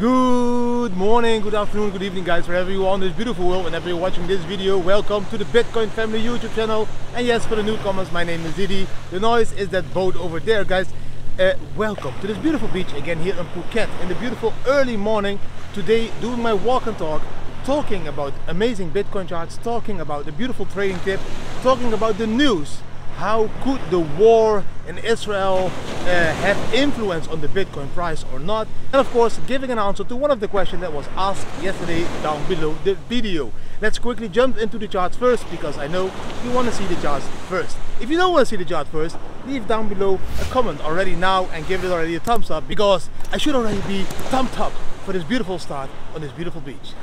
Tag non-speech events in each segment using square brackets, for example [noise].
Good morning, good afternoon, good evening guys, wherever you are on this beautiful world, whenever you're watching this video, welcome to the Bitcoin Family YouTube channel. And yes, for the newcomers, my name is Didi. The noise is that boat over there, guys. Uh, welcome to this beautiful beach again here in Phuket in the beautiful early morning. Today, doing my walk and talk, talking about amazing Bitcoin charts, talking about the beautiful trading tip, talking about the news how could the war in Israel uh, have influence on the Bitcoin price or not? And of course, giving an answer to one of the questions that was asked yesterday down below the video. Let's quickly jump into the charts first because I know you want to see the charts first. If you don't want to see the chart first, leave down below a comment already now and give it already a thumbs up because I should already be thumbed up for this beautiful start on this beautiful beach.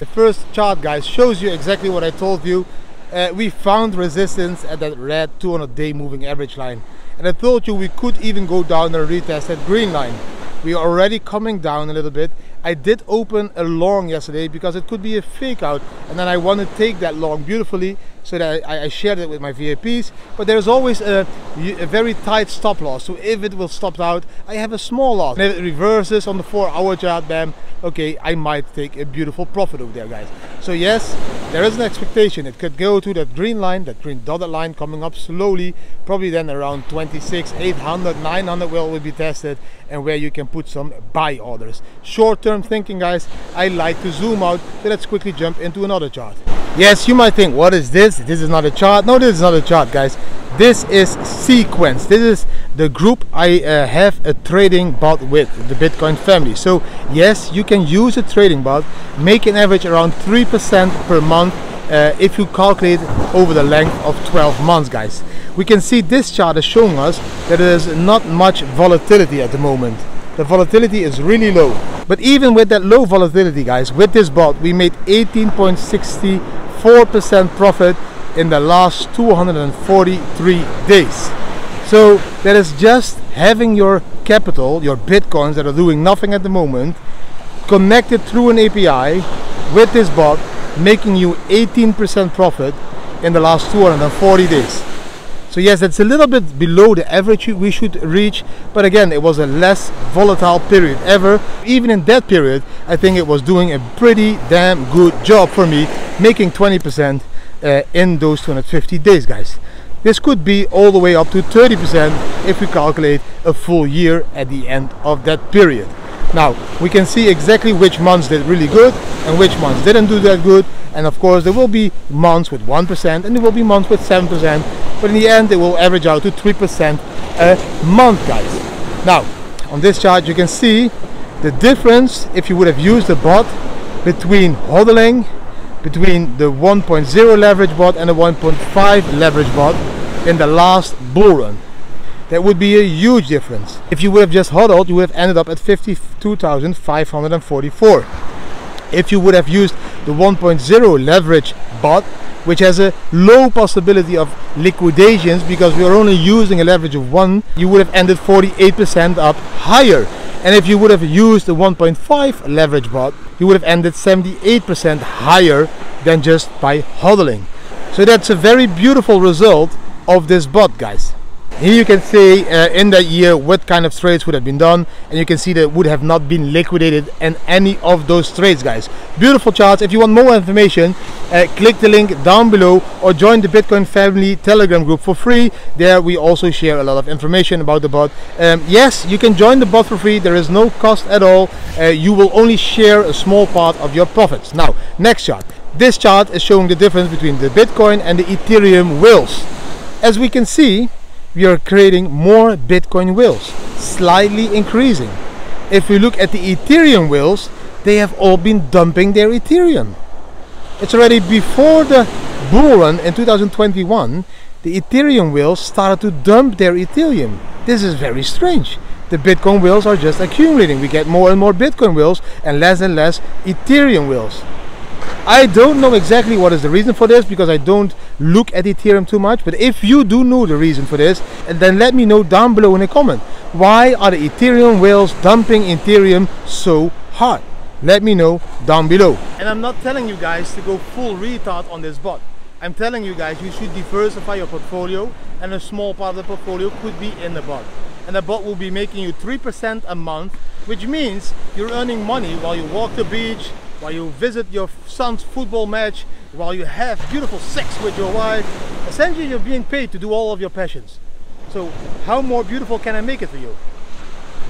The first chart guys shows you exactly what I told you. Uh, we found resistance at that red 200 day moving average line. And I told you we could even go down and retest that green line. We are already coming down a little bit. I did open a long yesterday because it could be a fake out and then I want to take that long beautifully so that I, I shared it with my VIPs but there's always a, a, very tight stop loss. So if it will stop out I have a small loss. And if it reverses on the four hour chart bam okay I might take a beautiful profit over there guys. So yes there is an expectation. It could go to that green line that green dotted line coming up slowly. Probably then around 26 800 900 will, will be tested and where you can put some buy orders. Short-term thinking guys I like to zoom out. So let's quickly jump into another chart. Yes you might think what is this? This is not a chart. No this is not a chart guys. This is sequence. This is the group i uh, have a trading bot with the bitcoin family. So yes you can use a trading bot make an average around three percent per month uh, if you calculate over the length of 12 months guys. We can see this chart is showing us that there's not much volatility at the moment. The volatility is really low. But even with that low volatility guys with this bot we made 18.64 percent profit in the last 243 days. So that is just having your capital, your bitcoins that are doing nothing at the moment, connected through an API with this bot, making you 18% profit in the last 240 days. So yes, that's a little bit below the average we should reach, but again, it was a less volatile period ever. Even in that period, I think it was doing a pretty damn good job for me, making 20% uh, in those 250 days guys this could be all the way up to 30% if we calculate a full year at the end of that period now we can see exactly which months did really good and which months didn't do that good. And of course there will be months with 1% and there will be months with 7% but in the end it will average out to 3% a month guys. Now on this chart you can see the difference if you would have used the bot between hodling between the 1.0 leverage bot and the 1.5 leverage bot in the last bull run. That would be a huge difference. If you would have just hodled, you would have ended up at 52,544. If you would have used the 1.0 leverage bot, which has a low possibility of liquidations because we are only using a leverage of 1, you would have ended 48% up higher. And if you would have used the 1.5 leverage bot, you would have ended 78% higher than just by hodling. So that's a very beautiful result of this bot, guys. Here you can see uh, in that year what kind of trades would have been done and you can see that would have not been liquidated in any of those trades guys. Beautiful charts. If you want more information uh, click the link down below or join the Bitcoin family telegram group for free. There we also share a lot of information about the bot. Um, yes you can join the bot for free. There is no cost at all. Uh, you will only share a small part of your profits. Now next chart. This chart is showing the difference between the Bitcoin and the Ethereum whales. As we can see we are creating more Bitcoin whales, slightly increasing. If we look at the Ethereum whales, they have all been dumping their Ethereum. It's already before the bull run in 2021, the Ethereum whales started to dump their Ethereum. This is very strange. The Bitcoin whales are just accumulating. We get more and more Bitcoin whales and less and less Ethereum whales. I don't know exactly what is the reason for this because I don't look at Ethereum too much. But if you do know the reason for this, then let me know down below in a comment. Why are the Ethereum whales dumping Ethereum so hard? Let me know down below. And I'm not telling you guys to go full retard on this bot. I'm telling you guys you should diversify your portfolio and a small part of the portfolio could be in the bot. and the bot will be making you 3% a month, which means you're earning money while you walk the beach, while you visit your son's football match, while you have beautiful sex with your wife. Essentially, you're being paid to do all of your passions. So how more beautiful can I make it for you?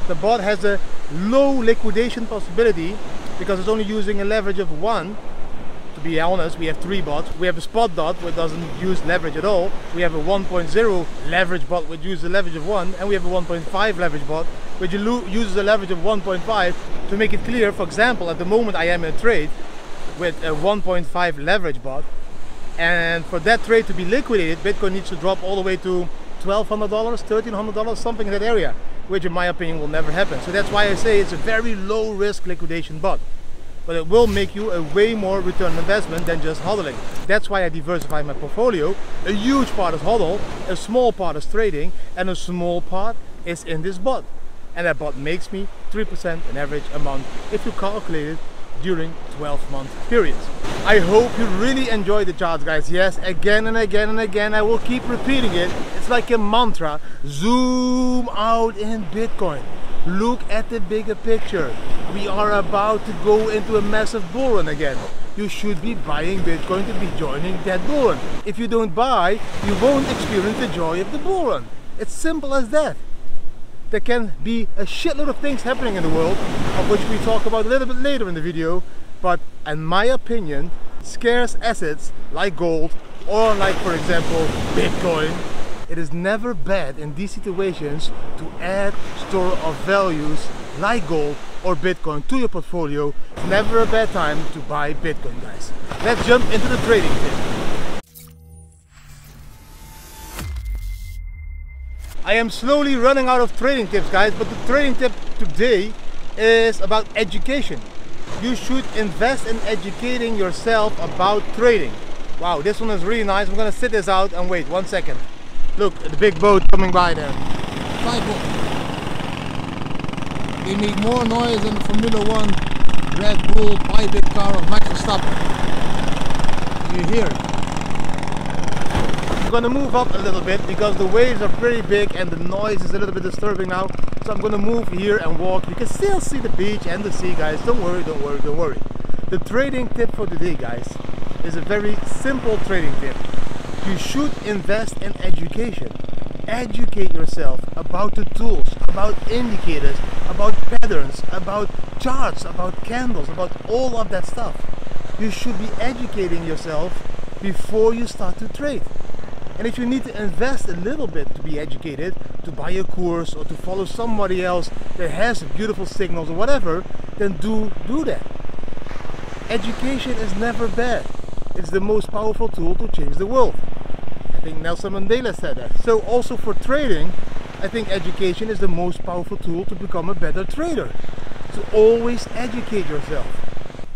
The bot has a low liquidation possibility because it's only using a leverage of one to be honest, we have three bots. We have a spot bot which doesn't use leverage at all. We have a 1.0 leverage bot which uses a leverage of 1 and we have a 1.5 leverage bot which uses a leverage of 1.5 to make it clear. For example, at the moment I am in a trade with a 1.5 leverage bot and for that trade to be liquidated, Bitcoin needs to drop all the way to $1,200, $1,300, something in that area, which in my opinion will never happen. So that's why I say it's a very low risk liquidation bot but it will make you a way more return on investment than just hodling. That's why I diversify my portfolio. A huge part is hodl, a small part is trading, and a small part is in this bot. And that bot makes me 3% an average a month if you calculate it during 12 month periods. I hope you really enjoyed the charts guys. Yes, again and again and again, I will keep repeating it. It's like a mantra. Zoom out in Bitcoin. Look at the bigger picture. We are about to go into a massive bull run again. You should be buying Bitcoin to be joining that bull run. If you don't buy, you won't experience the joy of the bull run. It's simple as that. There can be a shitload of things happening in the world, of which we talk about a little bit later in the video, but in my opinion, scarce assets like gold or like for example Bitcoin it is never bad in these situations to add store of values like gold or Bitcoin to your portfolio. It's never a bad time to buy Bitcoin guys. Let's jump into the trading tip. I am slowly running out of trading tips guys, but the trading tip today is about education. You should invest in educating yourself about trading. Wow, this one is really nice. I'm gonna sit this out and wait one second. Look, the big boat coming by there. boat. They make more noise than the Formula One Red Bull big car of Max Verstappen. You hear it? I'm gonna move up a little bit because the waves are pretty big and the noise is a little bit disturbing now. So I'm gonna move here and walk. You can still see the beach and the sea, guys. Don't worry, don't worry, don't worry. The trading tip for today, guys, is a very simple trading tip you should invest in education. Educate yourself about the tools, about indicators, about patterns, about charts, about candles, about all of that stuff. You should be educating yourself before you start to trade. And if you need to invest a little bit to be educated, to buy a course or to follow somebody else that has beautiful signals or whatever, then do do that. Education is never bad. It's the most powerful tool to change the world. I think Nelson Mandela said that. So also for trading, I think education is the most powerful tool to become a better trader. So always educate yourself.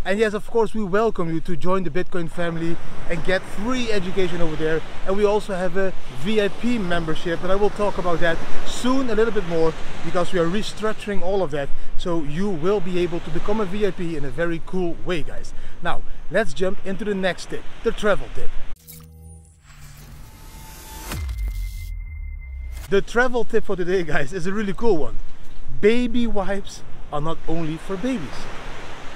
And yes, of course, we welcome you to join the Bitcoin family and get free education over there. And we also have a VIP membership, and I will talk about that soon a little bit more because we are restructuring all of that. So you will be able to become a VIP in a very cool way, guys. Now, let's jump into the next tip, the travel tip. The travel tip for today guys is a really cool one. Baby wipes are not only for babies.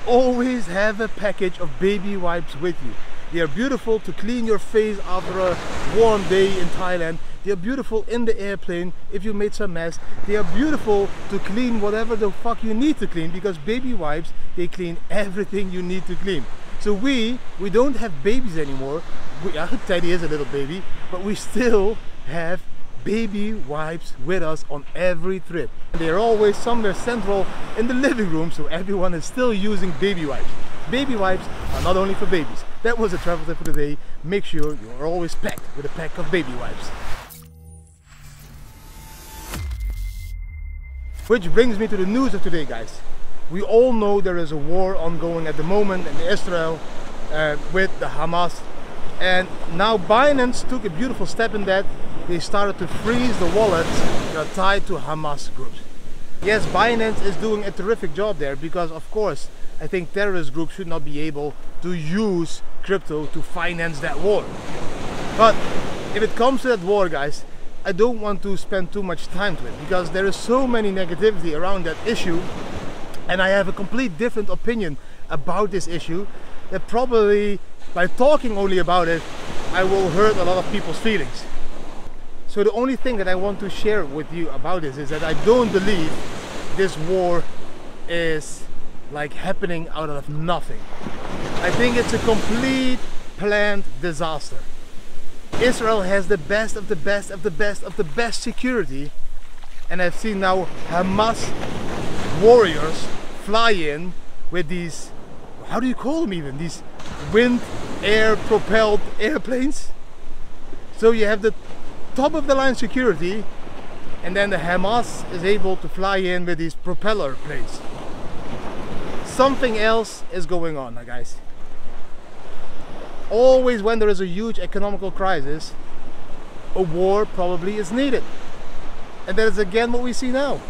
Always have a package of baby wipes with you. They are beautiful to clean your face after a warm day in Thailand. They are beautiful in the airplane if you made some mess. They are beautiful to clean whatever the fuck you need to clean because baby wipes, they clean everything you need to clean. So we, we don't have babies anymore. We, [laughs] Teddy is a little baby, but we still have baby wipes with us on every trip. They're always somewhere central in the living room so everyone is still using baby wipes. Baby wipes are not only for babies. That was a travel tip for today. Make sure you're always packed with a pack of baby wipes. Which brings me to the news of today guys. We all know there is a war ongoing at the moment in Israel uh, with the Hamas and now Binance took a beautiful step in that they started to freeze the wallets that are tied to Hamas groups. Yes, Binance is doing a terrific job there because of course I think terrorist groups should not be able to use crypto to finance that war. But if it comes to that war guys, I don't want to spend too much time to it because there is so many negativity around that issue and I have a complete different opinion about this issue that probably by talking only about it I will hurt a lot of people's feelings. So the only thing that I want to share with you about this is that I don't believe this war is like happening out of nothing. I think it's a complete planned disaster. Israel has the best of the best of the best of the best security and I've seen now Hamas warriors fly in with these how do you call them even these wind air propelled airplanes so you have the top of the line security and then the Hamas is able to fly in with these propeller planes something else is going on guys always when there is a huge economical crisis a war probably is needed and that is again what we see now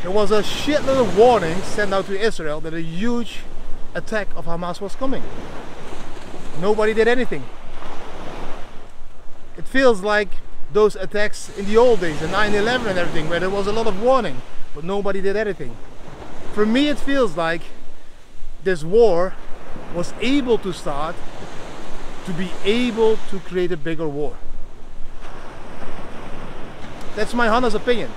there was a shitload of warnings sent out to Israel that a huge attack of Hamas was coming. Nobody did anything. Feels like those attacks in the old days, the 9-11 and everything, where there was a lot of warning, but nobody did anything. For me, it feels like this war was able to start to be able to create a bigger war. That's my honest opinion.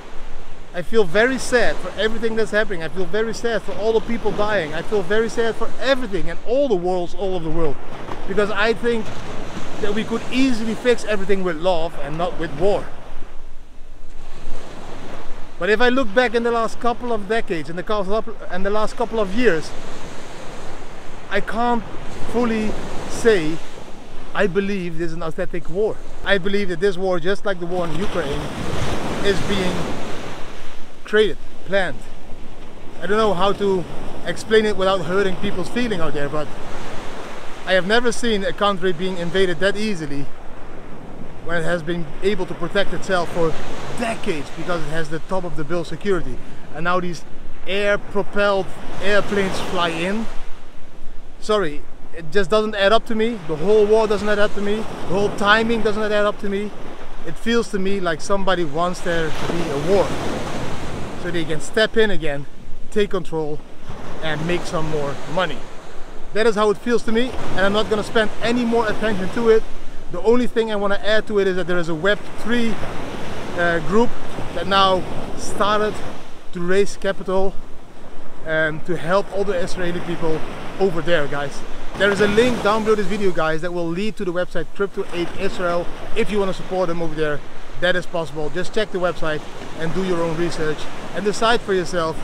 I feel very sad for everything that's happening. I feel very sad for all the people dying. I feel very sad for everything and all the worlds all over the world. Because I think that we could easily fix everything with love and not with war. But if I look back in the last couple of decades, in the, in the last couple of years, I can't fully say I believe this is an authentic war. I believe that this war, just like the war in Ukraine, is being created, planned. I don't know how to explain it without hurting people's feeling out there, but I have never seen a country being invaded that easily when it has been able to protect itself for decades because it has the top of the bill security. And now these air propelled airplanes fly in. Sorry, it just doesn't add up to me. The whole war doesn't add up to me. The whole timing doesn't add up to me. It feels to me like somebody wants there to be a war so they can step in again, take control and make some more money. That is how it feels to me and I'm not going to spend any more attention to it. The only thing I want to add to it is that there is a Web3 uh, group that now started to raise capital and to help all the Israeli people over there guys. There is a link down below this video guys that will lead to the website Crypto Aid Israel if you want to support them over there that is possible. Just check the website and do your own research and decide for yourself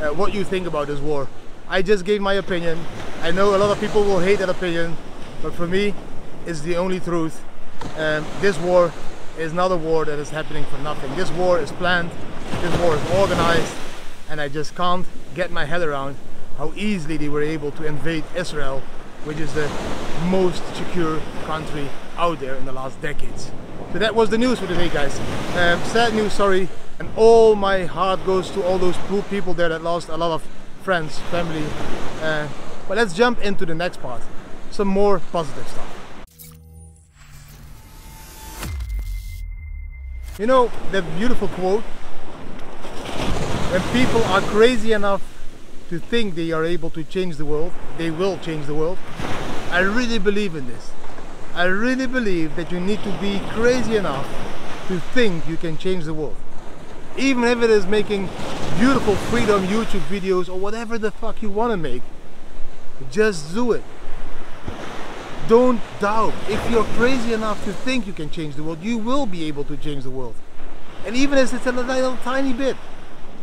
uh, what you think about this war. I just gave my opinion. I know a lot of people will hate that opinion, but for me, it's the only truth. Um, this war is not a war that is happening for nothing. This war is planned, this war is organized, and I just can't get my head around how easily they were able to invade Israel, which is the most secure country out there in the last decades. So that was the news for today guys. Um, sad news, sorry. And all my heart goes to all those poor people there that lost a lot of friends, family. Uh, but let's jump into the next part. Some more positive stuff. You know that beautiful quote? When people are crazy enough to think they are able to change the world, they will change the world. I really believe in this. I really believe that you need to be crazy enough to think you can change the world. Even if it is making beautiful freedom YouTube videos or whatever the fuck you want to make, just do it. Don't doubt. If you're crazy enough to think you can change the world, you will be able to change the world. And even if it's a little tiny bit,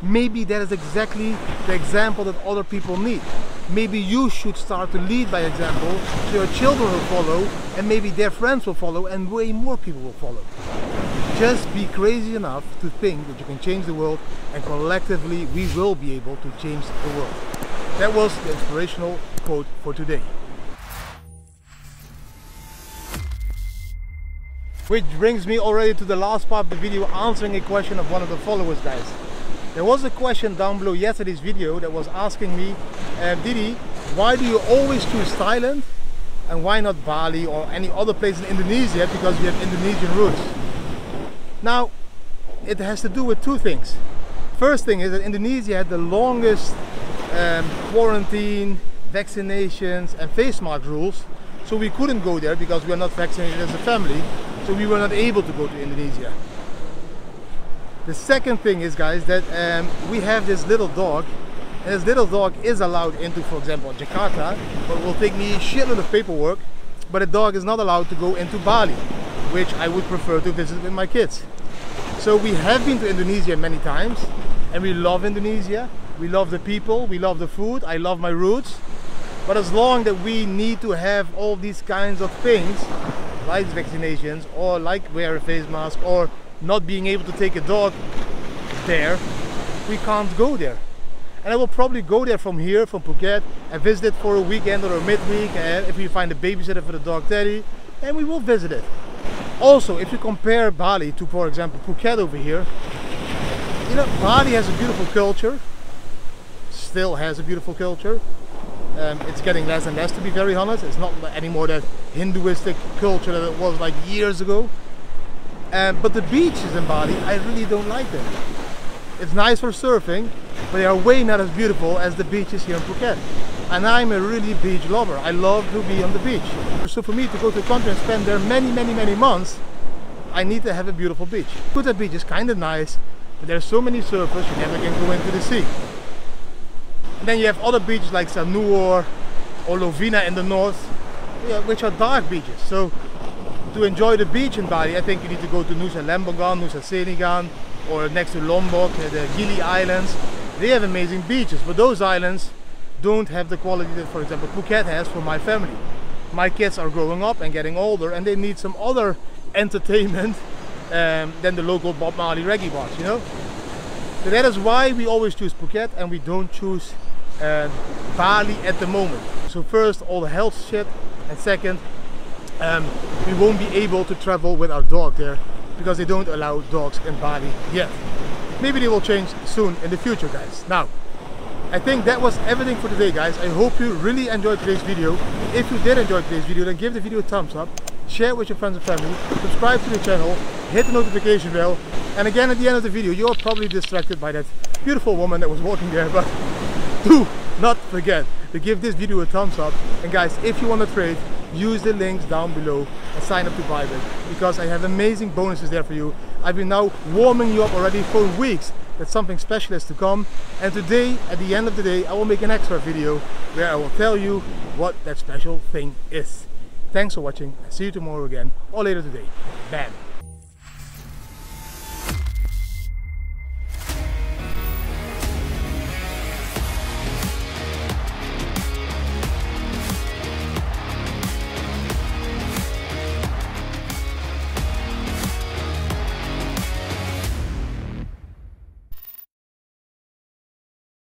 maybe that is exactly the example that other people need. Maybe you should start to lead by example so your children will follow and maybe their friends will follow and way more people will follow. Just be crazy enough to think that you can change the world and collectively we will be able to change the world. That was the inspirational quote for today. Which brings me already to the last part of the video answering a question of one of the followers guys. There was a question down below yesterday's video that was asking me, uh, Didi, why do you always choose Thailand and why not Bali or any other place in Indonesia because we have Indonesian roots? Now, it has to do with two things. First thing is that Indonesia had the longest um, quarantine, vaccinations and face mask rules. So we couldn't go there because we are not vaccinated as a family. So we were not able to go to Indonesia. The second thing is guys that um, we have this little dog and this little dog is allowed into for example Jakarta but will take me a shitload of paperwork but a dog is not allowed to go into Bali which I would prefer to visit with my kids. So we have been to Indonesia many times and we love Indonesia. We love the people, we love the food, I love my roots. But as long that we need to have all these kinds of things like vaccinations or like wear a face mask or not being able to take a dog there, we can't go there. And I will probably go there from here, from Phuket, and visit it for a weekend or a midweek, and if we find a babysitter for the dog Teddy, and we will visit it. Also, if you compare Bali to, for example, Phuket over here, you know, Bali has a beautiful culture, still has a beautiful culture. Um, it's getting less and less, to be very honest. It's not anymore that Hinduistic culture that it was like years ago. Um, but the beaches in Bali, I really don't like them. It's nice for surfing, but they are way not as beautiful as the beaches here in Phuket. And I'm a really beach lover. I love to be on the beach. So for me to go to a country and spend there many, many, many months, I need to have a beautiful beach. Kuta beach is kind of nice, but there's so many surfers, you never can go into the sea. And then you have other beaches like Sanur or Lovina in the north, which are dark beaches. So to enjoy the beach in Bali, I think you need to go to Nusa Lembongan, Nusa Ceningan, or next to Lombok, the Gili Islands. They have amazing beaches, but those islands don't have the quality that, for example, Phuket has for my family. My kids are growing up and getting older, and they need some other [laughs] entertainment um, than the local Bob Marley reggae bars, you know? So that is why we always choose Phuket and we don't choose uh, Bali at the moment. So first, all the health shit, and second, um, we won't be able to travel with our dog there because they don't allow dogs in Bali yet. Maybe they will change soon in the future guys. Now, I think that was everything for today guys. I hope you really enjoyed today's video. If you did enjoy today's video then give the video a thumbs up, share it with your friends and family, subscribe to the channel, hit the notification bell. And again at the end of the video you're probably distracted by that beautiful woman that was walking there. [laughs] But do not forget to give this video a thumbs up. And guys if you want to trade use the links down below and sign up to Bybit because I have amazing bonuses there for you. I've been now warming you up already for weeks that something special is to come and today at the end of the day I will make an extra video where I will tell you what that special thing is. Thanks for watching. I'll see you tomorrow again or later today. Bam!